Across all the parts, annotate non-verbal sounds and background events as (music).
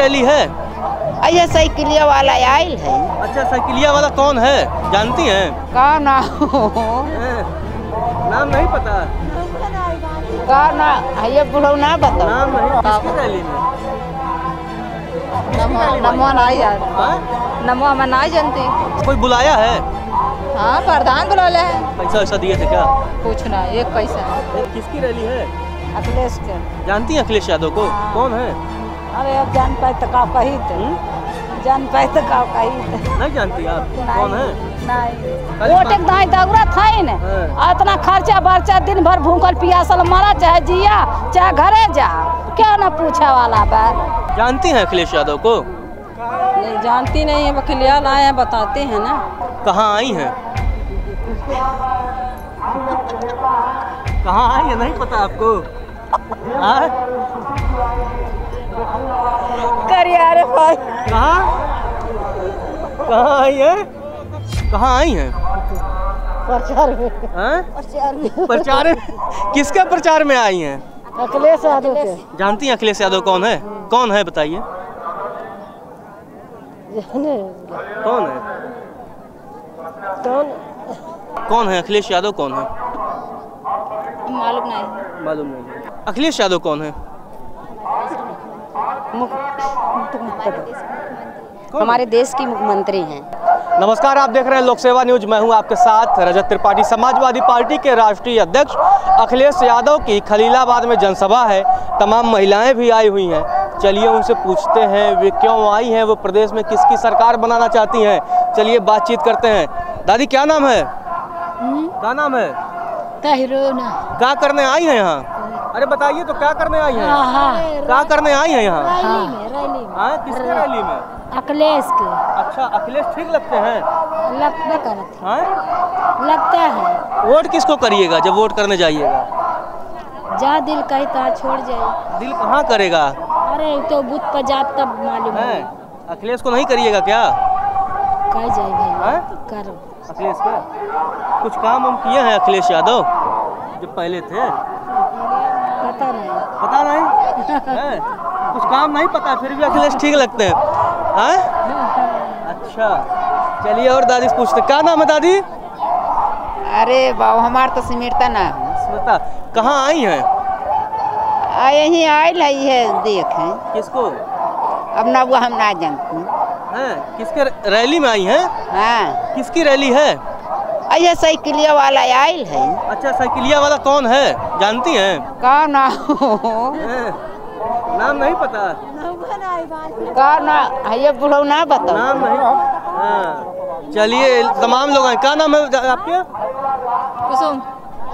Rally है? ये साइकिलिया वाला आयल है। अच्छा साइकिलिया वाला कौन है? जानती हैं? का ना नाम नहीं पता। का ना ये बुढ़ऊ ना बताओ। नाम नहीं किसकी रैली में? नमो नहीं यार। हाँ? नमो मैं नहीं जानती। कोई बुलाया है? हाँ प्रधान बुलौले है। पैसा वैसा दिए थे क्या? कुछ ना एक पैसा। किसकी रैली है? अखिलेश के। जानती हैं अखिलेश यादव को? कौन है? अरे अब जान पाए तो का कही हम्म? जान पाए तो का कही नहीं जानती आप? कौन है? नहीं। वोट एक दाई दौरा था ही ने। हाँ। इतना खर्चा बर्चा दिन भर भूखल पियासल मरा चाहे जिया चाहे घरे जा। क्या ना पूछे वाला बा? जानती हैं अखिलेश यादव को? नहीं जानती नहीं है वकीलिया लाए हैं बताते हैं ना। कहाँ आई हैं? कहाँ आई है नहीं पता आपको। करियारे पर कहाँ? कहाँ आई है? कहाँ आई हैं? प्रचार में। हाँ? प्रचार में। प्रचार में? किसके प्रचार में आई हैं? अखिलेश यादव के। जानती हैं अखिलेश यादव कौन है? कौन है बताइए। कौन है? कौन? कौन है? अखिलेश यादव कौन है? मालूम नहीं। मालूम नहीं। अखिलेश यादव कौन है? हमारे देश की मुख्यमंत्री हैं। नमस्कार आप देख रहे हैं लोक सेवा न्यूज़। मैं हूँ आपके साथ रजत त्रिपाठी। समाजवादी पार्टी के राष्ट्रीय अध्यक्ष अखिलेश यादव की खलीलाबाद में जनसभा है। तमाम महिलाएँ भी आई हुई हैं। चलिए उनसे पूछते हैं वे क्यों आई हैं? वो प्रदेश में किसकी सरकार बनाना चाहती हैं? चलिए बातचीत करते हैं। दादी क्या नाम है? क्या नाम है? क्या करने आई हैं यहाँ? अरे बताइए तो क्या करने आई हैं? क्या करने आई हैं यहाँ? रैली में रैली में। हाँ किसकी रैली में? अखिलेश के। अच्छा अखिलेश ठीक लगते हैं? लगता करत। हाँ? लगता है। वोट किसको करिएगा जब वोट करने जाइएगा? जा दिल कही ता छोड़ जाए। दिल कहाँ करेगा? अरे तो बूथ पर जात तब मालूम है? अखिलेश को नहीं करिएगा क्या? कह जाए भाई। करो। अखिलेश का? कुछ काम हम किए हैं अखिलेश यादव जो पहले थे? पता नहीं पता नहीं कुछ काम नहीं पता फिर भी अखिलेश ठीक लगते हैं। हैं? अच्छा चलिए और दादी से पूछते क्या नाम है दादी? अरे बाबू हमार तो सिमरता ना। स्मिता कहाँ आई हैं? आ यही आयल है ये देख किसको? अब ना वो हम ना जानते हैं। किसके रैली में आई हैं? हाँ। किसकी रैली है? ये साइकिलिया वाला आयल है। अच्छा साइकिलिया वाला कौन है? जानती हैं? का ना हैं? नाम नहीं पता? का ना? आ ये बुढ़ऊ ना बताओ। नाम नहीं? हाँ। चलिए तमाम लोग हैं क्या नाम है आपके? कुसुम।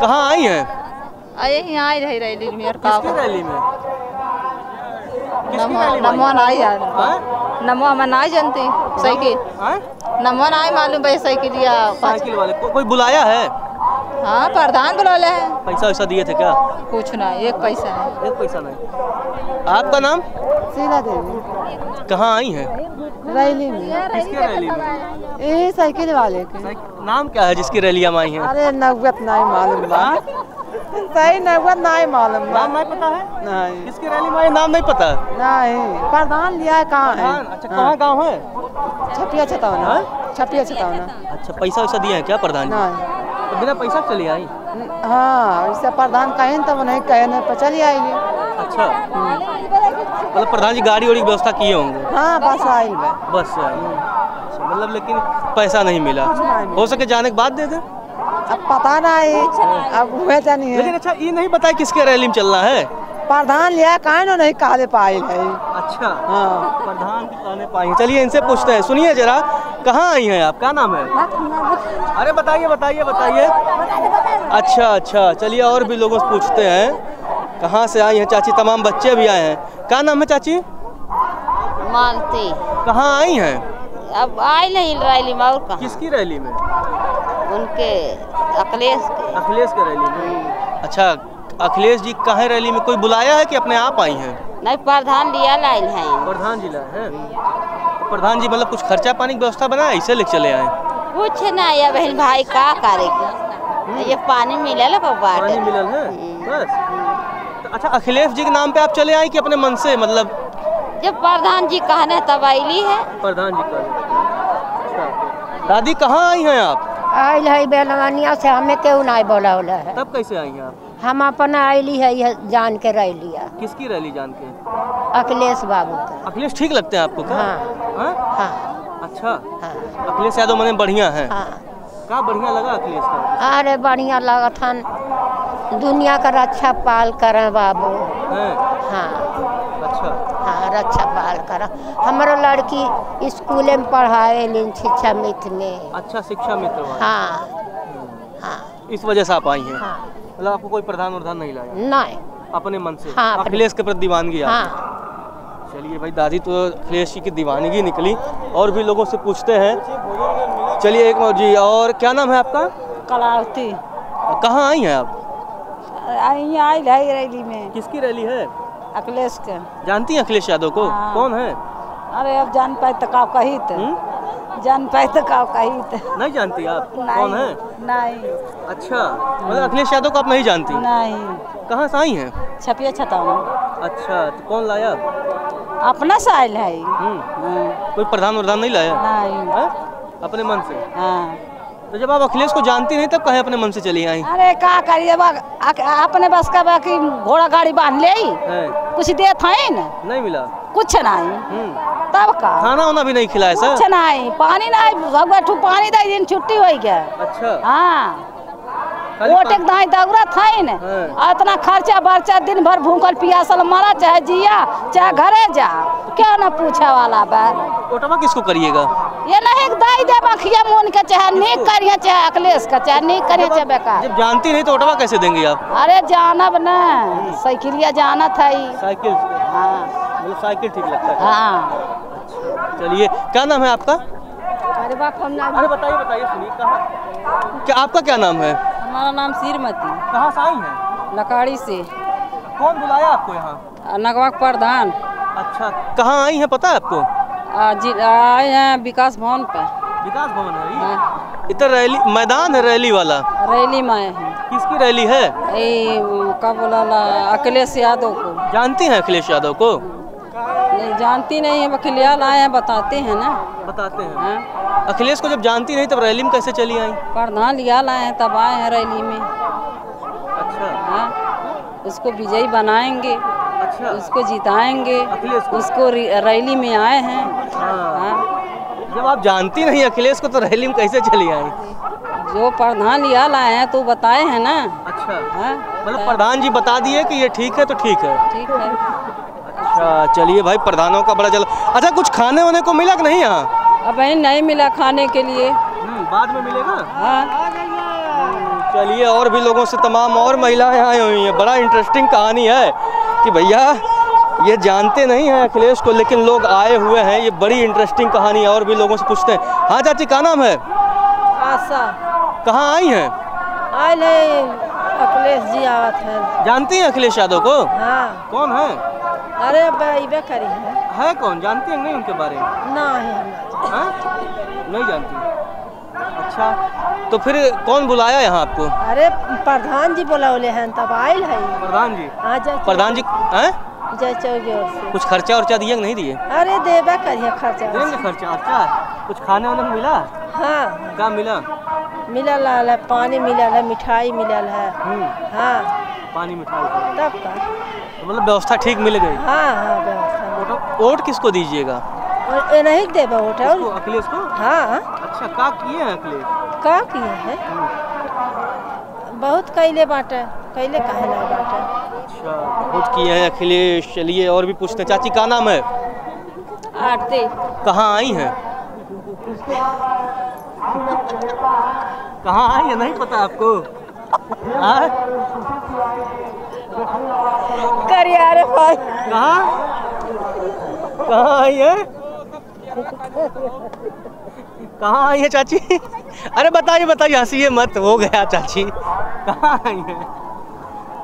कहाँ आई हैं? यही आई रही रैली में और का किसकी रैली में? किसकी नमो नमो आई? यार। हाँ? नमो मैं नहीं जानती साइकिल हाँ? नमो नहीं मालूम भाई साइकिलिया साइकिल वाले। को, कोई बुलाया है? हाँ प्रधान बुलौले है। पैसा वैसा दिए थे क्या? कुछ ना एक पैसा है। एक पैसा नहीं। आपका नाम? सीधा देवी। कहाँ आई हैं? रैली में। किसकी रैली में? ये साइकिल वाले के। नाम क्या है जिसकी रैली हम आई हैं? अरे नवगत नहीं मालूम बा। सही नवगत नहीं मालूम नाम नहीं पता है? नहीं। किसकी रैली में नाम नहीं पता? नहीं। प्रधान लिया है कहाँ है? हाँ, अच्छा कहाँ गाँव है? छपिया छतौना। हाँ? छपिया छतौना। अच्छा पैसा वैसा दिए हैं क्या प्रधान जी? नहीं। तो बिना पैसा चली आई? हाँ इससे प्रधान कहे तो नहीं कहे न चली आई अच्छा मतलब प्रधान जी गाड़ी वाड़ी व्यवस्था किए होंगे? हाँ बस आई बस अच्छा, मतलब लेकिन पैसा नहीं मिला। हो सके जाने के बाद दे दे। अब पता नहीं अब हुए जानी लेकिन अच्छा ये नहीं बताया किसके रैली में चलना है? प्रधान लिया कहे न नहीं काले पाइल है? अच्छा हाँ। प्रधान की कहने पाई चलिए इनसे पूछते हैं। सुनिए जरा कहाँ आई हैं आप? क्या नाम है? अरे बताइए बताइए बताइए। अच्छा अच्छा चलिए और भी लोगों से पूछते हैं। कहाँ से आई हैं? चाची तमाम बच्चे भी आए हैं। क्या नाम है चाची? मालती कहाँ आई हैं? अब आई नहीं रैली में और कहाँ? किसकी रैली में? उनके अखिलेश अखिलेश के रैली में। अच्छा अखिलेश जी कहाँ रैली में कोई बुलाया है कि अपने आप आई हैं? नहीं प्रधान लिया लाइल है। प्रधान जी लाए हैं? प्रधान जी मतलब कुछ खर्चा पानी की व्यवस्था बनाया ऐसे लेके चले आए? कुछ ना ये बहन भाई का करेगी ये पानी मिलल पानी मिलल है? बस। तो अच्छा अखिलेश जी के नाम पे आप चले आए कि अपने मन से मतलब? जब प्रधान जी कहने तब आईली है। प्रधान जी का अच्छा। दादी कहाँ आई हैं आप? आयल है बेलवानिया से हमें क्यों नहीं बोला है? तब कैसे आई हैं आप? हम अपन आयली है यह जान के रह लिया किसकी रैली जान के? अखिलेश बाबू का। अखिलेश ठीक लगते हैं आपको हाँ। हाँ? हाँ। अच्छा। हाँ। अखिलेश यादव मैंने बढ़िया है। हाँ। क्या बढ़िया लगा अखिलेश का? अरे बढ़िया लगत हन दुनिया का रक्षा पाल करें बाबू। हाँ। अच्छा। हाँ रक्षा पाल कर। हमारा लड़की स्कूल में पढ़ाए लिन शिक्षा मित्र में अच्छा शिक्षा मित्र हाँ। हाँ। इस वजह से आप आई हैं। हाँ। मतलब आपको कोई प्रधान वरधान नहीं लाया? नहीं। अपने मन से? हाँ, अखिलेश के प्रति दीवानगी हाँ? चलिए भाई दादी तो अखिलेश जी की दीवानगी निकली। और भी लोगों से पूछते हैं। चलिए एक मिनट जी और क्या नाम है आपका? कलावती। कहाँ आई हैं आप? यहाँ आयल है रैली में। किसकी रैली है? अखिलेश के। जानती हैं अखिलेश यादव को? हाँ। कौन है? अरे अब जान पाए तो का कही तो। हम्म? जान पाए तो का कही तो। नहीं जानती आप? कौन है? नहीं। अच्छा मतलब अखिलेश यादव को आप नहीं जानती? नहीं। कहाँ से आई हैं? छपिया छतावा अच्छा तो कौन लाया? अपना से आयल है। हम्म, कोई प्रधान वरधान नहीं लाया? नहीं। है? अपने मन से? हाँ। तो जब आप अखिलेश को जानती नहीं तब कहे अपने मन से चली आई? अरे का करिए अपने बस का बाकी घोड़ा गाड़ी बाँध ले हैं? कुछ देत है न। नहीं मिला। कुछ नहीं. हम्म, तब का? खाना वाना भी नहीं खिलाया कुछ नहीं. पानी नहीं. भगवा पानी दे दिन छुट्टी हो गया. अच्छा। हाँ। खाली वोट एक दाई दौरा था न। हाँ। इतना खर्चा बर्चा दिन भर भूखल पियासल मरा चाहे जिया चाहे घरे जा। क्या ना पूछे वाला बा? ओटवा किसको करिएगा? ये नहीं दाई दे बखिया मोन के चाहे नीक करिए चाहे अखिलेश का चाहे नीक करिए चाहे बेकार। जब जानती नहीं तो ओटवा कैसे देंगे आप? अरे जानब न साइकिलिया जानत है। साइकिल। हाँ। मतलब साइकिल ठीक लगता है। हाँ। चलिए क्या नाम है आपका? अरे बाप हम ना अरे बताइए बताइए सुनिए कहाँ? क्या आपका क्या नाम है? हमारा नाम सीरमती। कहाँ से आई हैं? लकाड़ी से। कौन बुलाया आपको यहाँ? नगवा प्रधान। अच्छा कहाँ आई हैं पता है आपको? आए हैं विकास भवन पर। विकास भवन है इधर रैली मैदान है रैली वाला। रैली में आए हैं। किसकी रैली है? ये का बोला अखिलेश यादव को। जानती हैं अखिलेश यादव को? जानती नहीं है वकीलियाल आए हैं बताते हैं ना। बताते हैं। हाँ। अखिलेश को जब जानती नहीं तब रैली में कैसे चली आई? प्रधान लियाल आए हैं तब आए हैं रैली में। अच्छा। हाँ उसको विजयी बनाएँगे अच्छा। उसको जिताएँगे उसको रैली में आए हैं। हाँ। हाँ। जब आप जानती नहीं अखिलेश को तो रैली में कैसे चली आई? जो प्रधान लियाल आए हैं तो बताए हैं ना। अच्छा। हाँ। मतलब प्रधान जी बता दिए कि ये ठीक है तो ठीक है। ठीक है। चलिए भाई प्रधानों का बड़ा चल अच्छा कुछ खाने वाने को मिला कि नहीं यहाँ? अब नहीं मिला खाने के लिए। बाद में मिलेगा? हाँ। चलिए और भी लोगों से तमाम और महिलाएँ आई हुई हैं। बड़ा इंटरेस्टिंग कहानी है कि भैया ये जानते नहीं हैं अखिलेश को लेकिन लोग आए हुए हैं। ये बड़ी इंटरेस्टिंग कहानी है और भी लोगों से पूछते हैं। हाँ चाची क्या नाम है? आशा। कहाँ आई हैं? है अखिलेश जी आवत है जानती हैं अखिलेश यादव को? हाँ। कौन है? अरे बेबे करी है। है कौन? जानती हैं नहीं उनके बारे में? नहीं हम हाँ? नहीं जानती। अच्छा तो फिर कौन बुलाया यहाँ आपको? अरे प्रधान जी बोलौले हैं तब आयल है। प्रधान जी? हाँ जय प्रधान जी हैं? जय चौकी ओर से। कुछ खर्चा उर्चा दिए नहीं दिए? अरे देबे करिए खर्चा देंगे खर्चा अच्छा कुछ खाने वाने मिला? हाँ। क्या मिला? मिलल है पानी मिलल है मिठाई मिलल है। हम्म, हाँ। पानी मिठाई। तब का। मतलब व्यवस्था ठीक मिल गई। हाँ हाँ व्यवस्था वोट वोट किसको दीजिएगा? नहीं होटल किसको? अखिलेश को? हाँ। अच्छा का किए हैं अखिलेश? का किए हैं? बहुत कैले बाटे कैले काहे ना बाटे। अच्छा बहुत किए हैं अखिलेश। चलिए और भी पूछते हैं। चाची का नाम है? आरती। कहाँ आई हैं? कहाँ आई है? नहीं पता आपको। हाँ? करियारे पर कहाँ? कहाँ आई है? कहाँ आई है चाची? अरे बताइए बताइए हंसीए मत हो गया चाची। कहाँ आई है?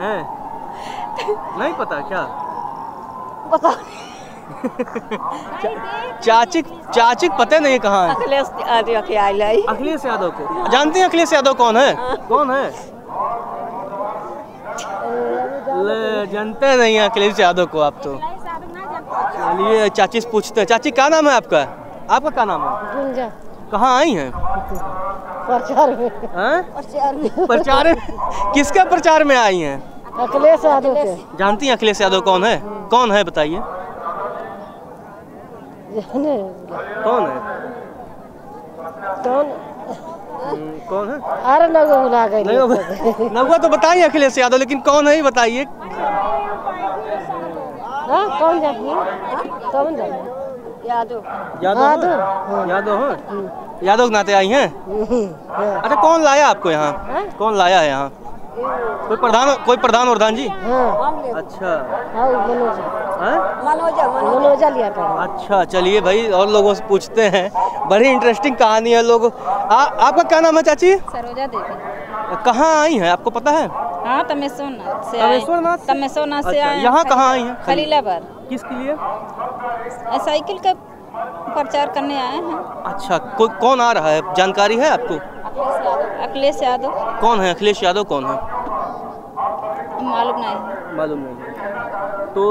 हैं? नहीं पता क्या? (laughs) चाची चाची को पता नहीं है कहाँ है। अखिलेश यादव के आयल है। अखिलेश यादव को। जानते हैं अखिलेश यादव कौन है। कौन है? जानते नहीं हैं अखिलेश यादव को आप तो। चलिए चाची से पूछते हैं। चाची क्या नाम है आपका? आपका क्या नाम है? कहाँ आई हैं? प्रचार में। हैं? प्रचार किसके प्रचार में आई हैं? अखिलेश यादव के। जानती हैं अखिलेश यादव कौन है? कौन है बताइए। कौन है? कौन? कौन है? अरे लोग बुला गए नहीं नौका (laughs) तो बताइए अखिलेश यादव लेकिन कौन है ही बताइए। हाँ कौन कौन यादव। यादव यादव। हैं? यादव के नाते आई हैं? (laughs) हाँ। अच्छा कौन लाया आपको यहाँ? कौन लाया है यहाँ? कोई प्रधान कोई प्रधान प्रधान जी? हाँ। अच्छा। हाँ मनोज। मनोजा लिया था अच्छा चलिए भाई और लोगों से पूछते हैं। बड़ी इंटरेस्टिंग कहानी है लोग। आ, आपका क्या नाम है चाची? सरोजा देवी। कहाँ आई हैं? आपको पता है? हाँ तमेश्वरनाथ से तमेश्वरनाथ तमेश्वरनाथ से अच्छा, यहाँ कहाँ आई हैं? खलीलाबाद। किसके लिए? साइकिल का प्रचार करने आए हैं। अच्छा कोई कौन आ रहा है? जानकारी है आपको? अखिलेश यादव। कौन है? अखिलेश यादव कौन है? मालूम नहीं। मालूम नहीं। तो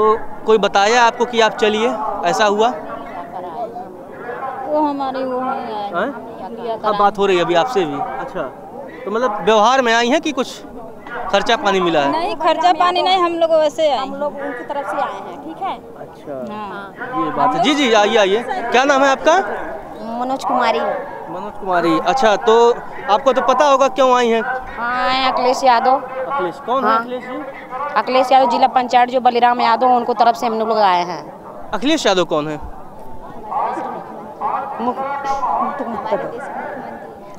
कोई बताया आपको कि आप चलिए? ऐसा हुआ? वो हमारे वो हैं। आए हैं? अब बात हो रही है अभी आपसे भी। अच्छा। तो मतलब व्यवहार में आई है कि कुछ खर्चा पानी मिला है? नहीं खर्चा पानी नहीं हम लोग वैसे आए। हम लोग उनकी तरफ़ से आए हैं ठीक है? अच्छा। हाँ। ये बात है। जी जी आइए आइए। क्या नाम है आपका? मनोज कुमारी। मनोज कुमारी। अच्छा तो आपको तो पता होगा क्यों आई हैं? हाँ अखिलेश यादव। अखिलेश कौन है हाँ। अखिलेश जी? अखिलेश यादव जिला पंचायत जो बलिराम यादव उनको तरफ़ से हम लोग आए हैं। अखिलेश यादव कौन है?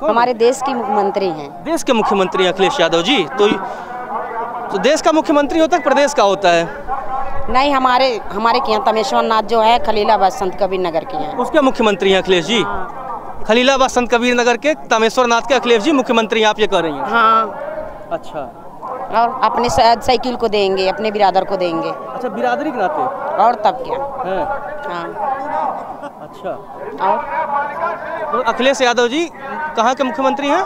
कौन? हमारे देश की मुख्यमंत्री हैं। देश के मुख्यमंत्री हैं अखिलेश यादव जी। तो तो देश का मुख्यमंत्री होता है प्रदेश का होता है? नहीं हमारे हमारे के यहाँ तमेश्वर नाथ जो है खलीलाबाद संत कबीर नगर के हैं। उसके मुख्यमंत्री हैं अखिलेश जी? खलीलाबाद संत कबीर नगर के तमेश्वर नाथ के अखिलेश जी मुख्यमंत्री आप ये कह रही हैं? हाँ। अच्छा। और अपने साइकिल को देंगे अपने बिरादर को देंगे। अच्छा बिरादरी के नाते और तब क्या? हैं। हाँ। अच्छा। और? तो अखिलेश यादव जी कहाँ के मुख्यमंत्री हैं?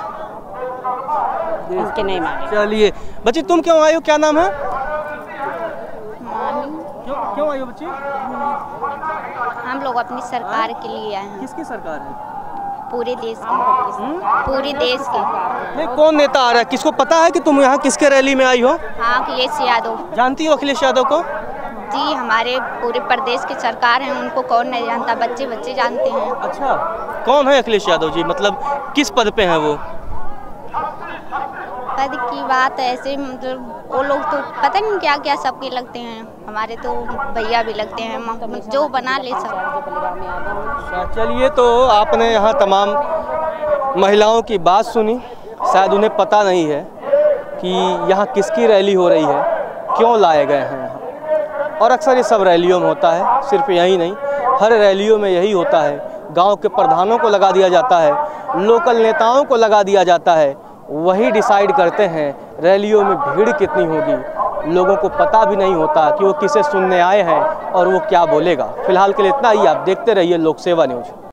उनके नहीं माने। चलिए। बच्ची तुम क्यों आई हो? क्या नाम है? क्यों क्यों आई हो बच्ची? हम लोग अपनी सरकार के लिए आए हैं। किसकी सरकार है? पूरे देश के पूरे देश के। नहीं कौन नेता आ रहा है? किसको पता है कि तुम यहाँ किसके रैली में आई हो? हाँ अखिलेश यादव। जानती हो अखिलेश यादव को? जी हमारे पूरे प्रदेश की सरकार है उनको कौन नहीं जानता? बच्चे बच्चे जानते हैं। अच्छा कौन है अखिलेश यादव जी? मतलब किस पद पे है वो? पद की बात ऐसे मतलब वो लोग तो पता नहीं क्या क्या सबके लगते हैं। हमारे तो भैया भी लगते हैं जो बना ले सब। चलिए तो आपने यहाँ तमाम महिलाओं की बात सुनी। शायद उन्हें पता नहीं है कि यहाँ किसकी रैली हो रही है, क्यों लाए गए हैं यहाँ। और अक्सर ये सब रैलियों में होता है, सिर्फ़ यही नहीं, हर रैलियों में यही होता है। गाँव के प्रधानों को लगा दिया जाता है, लोकल नेताओं को लगा दिया जाता है वही डिसाइड करते हैं, रैलियों में भीड़ कितनी होगी? लोगों को पता भी नहीं होता कि वो किसे सुनने आए हैं और वो क्या बोलेगा। फ़िलहाल के लिए इतना ही, आप देखते रहिए लोक सेवा न्यूज़।